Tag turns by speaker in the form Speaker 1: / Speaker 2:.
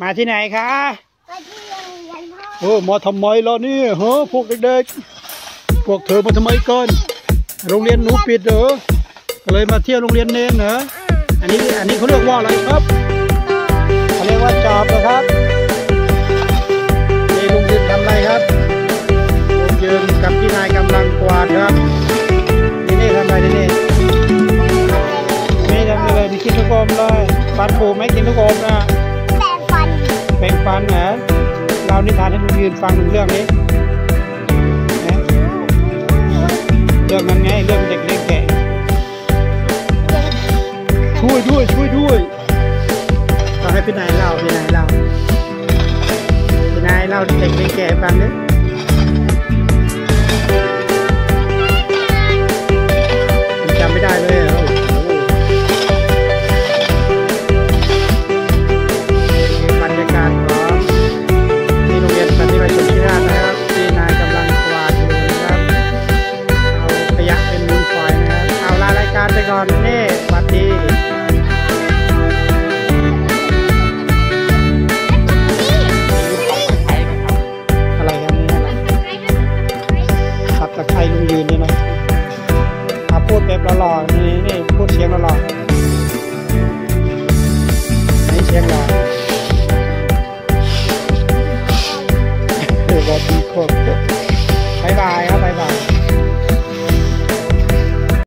Speaker 1: มาที่ไหนคะ
Speaker 2: ก็ที่โรงเรียนพ่อ
Speaker 1: โอ้มาทำไมล่ะนี่เฮ้อพวกเด็กๆพวกเธอมาทำไมกันโรงเรียนหนูปิดเหรอก็เลยมาเที่ยวโรงเรียนเนนเหรออันนี้อันนี้เขาเรียกว่าอะไรครับเขาเรียกว่าจอบนะครับนี่ลุงยืนทำอะไรครับลุงยืนกับพี่นายกำลังกวาดครับนี่นี่ทำอะไรนี่นี่ไม่ทำอะไรเลยนี่กินทุกอมเลยฟันผูไม่กินทุกอมนะ
Speaker 2: แต่ฟัน
Speaker 1: เป็น ฟันเหรอเรานิทานให้ลุงยืนฟังหนึ่งเรื่องนี้นะเรื่องนั้นไงเรื่องเด็กเลี้ยงแกะช่วยด้วยช่วยด้วยเอาให้พี่นายเล่าพี่นายเล่าพี่นายเล่าเด็กเลี้ยงแกะให้ฟังดิมัน หล่อๆมีนี่พูดเสียงหล่อๆนี่เสียงหล่อเดี๋วบอกดีครบบายครับไป